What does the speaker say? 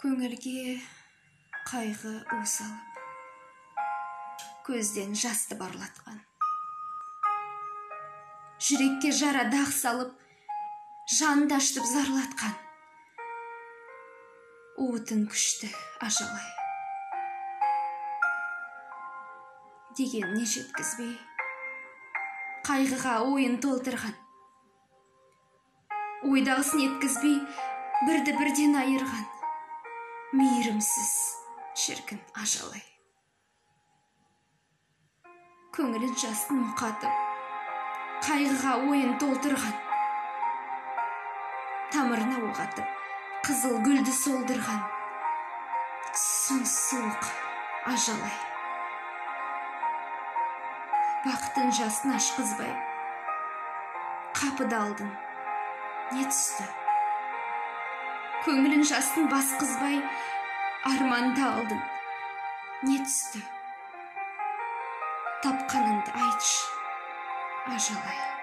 көңілге қайғы у салып көзден жасты барлатқан. Жүрекке жара дақ салып жанды ашытып зарлатқан. Уытын күшті ажалай. Дегеніне жеткізбей қайғыға ойын толтырған. Ойдағысын еткізбей бірді бірден айырған. Мейірімсіз шіркін ажалай көңілін жасын мұқатып қайғыға ойын толтырған тамырына оқ атып қызыл гүлді солдырған түсің суық ажалай бақыттың жасын ашқызбай қапыда алдың не түсті көңілін жастың басқызбай арманды алдың. Не түсті? Тапқаныңды айтшы ажалай.